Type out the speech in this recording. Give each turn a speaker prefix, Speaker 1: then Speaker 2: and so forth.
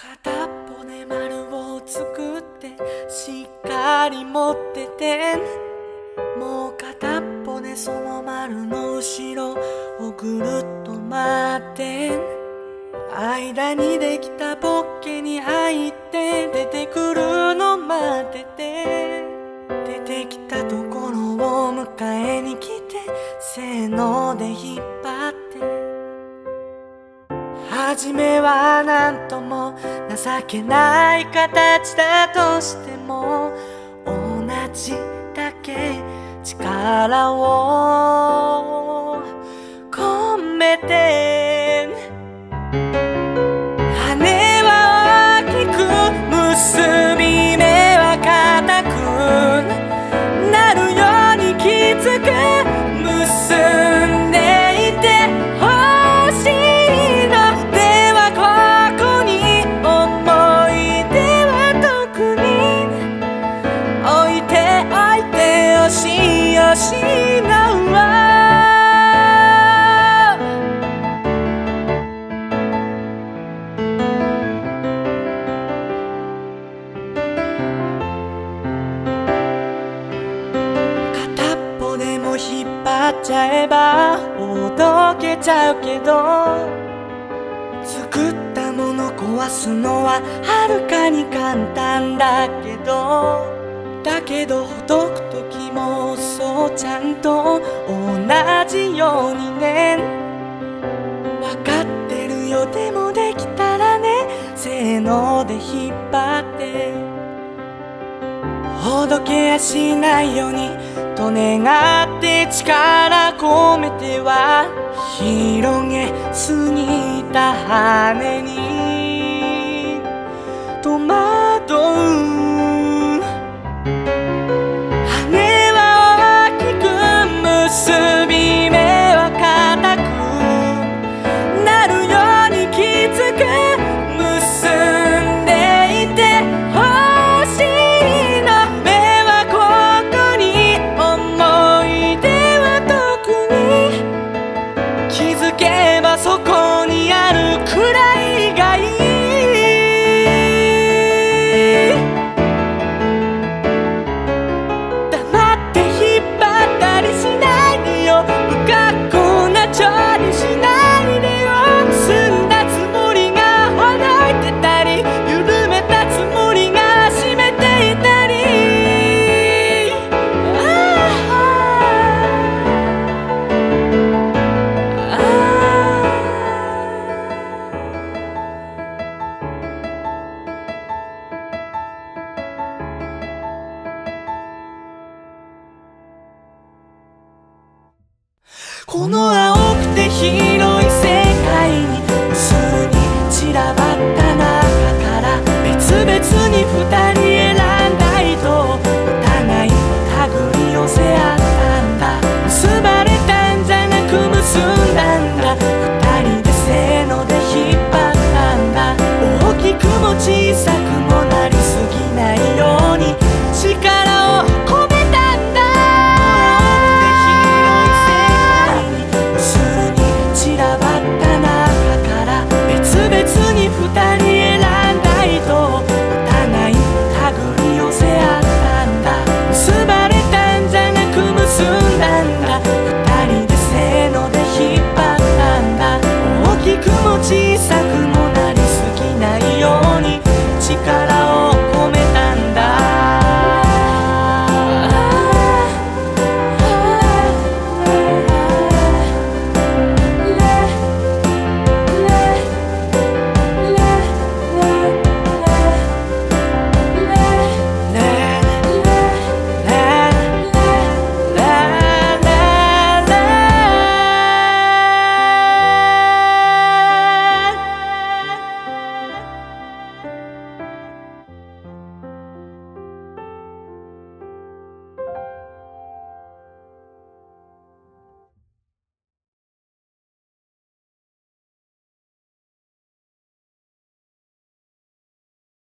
Speaker 1: 片っぽで丸を作ってしっかり持っててもう片っぽでその丸の後ろをぐるっと回って間にできたポッケに入って出てくるの待ってて出てきたところを迎えに来てせーので引っ張って初めは何とも情けない形だとしても同じだけ力をちゃえばほどけちゃうけど作ったもの壊すのははるかに簡単だけどだけどほどく時もそうちゃんと同じようにね。わかってるよでもできたらねせーので引っ張ってほどけやしないようにと願って力込めては広げすぎた羽にこの青くて